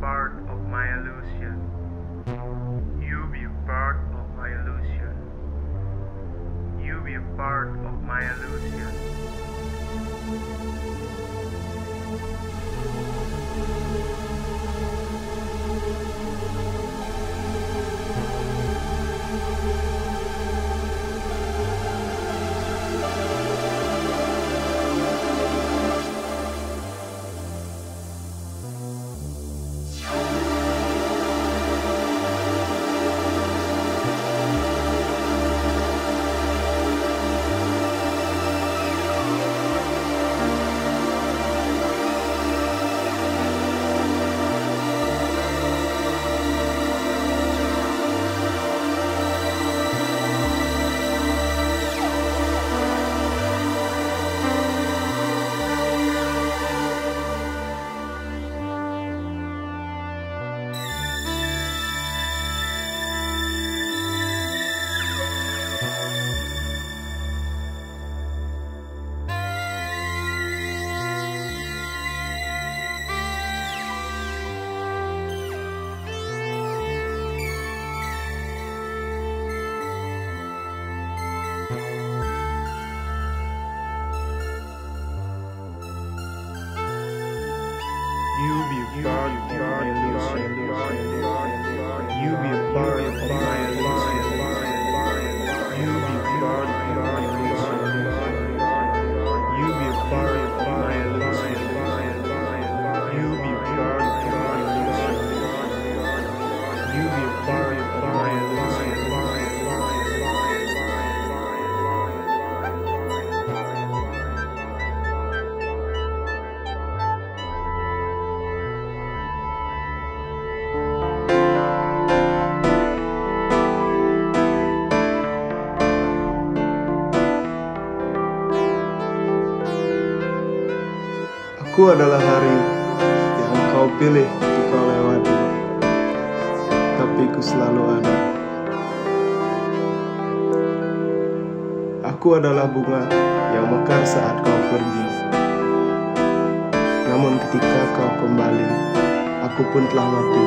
part of my illusion. You be part of my illusion. You be part of my illusion. You be a part of my illusion. You be a part of my illusion. You be a part of my illusion. You be a part of my illusion. You be a part of my illusion. You be hidupku adalah hari yang kau pilih untuk kau lewati, tapi ku selalu ada. Aku adalah bunga yang mekar saat kau pergi. Namun ketika kau kembali, aku pun telah mati.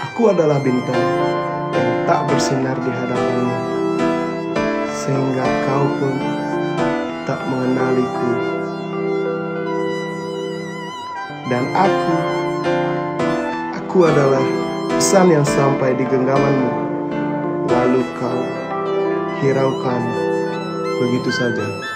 Aku adalah bintang yang tak bersinar di hadapanmu, sehingga kau pun tak mengenaliku Dan aku Aku adalah pesan yang sampai di genggamanmu Lalu kau hiraukan begitu saja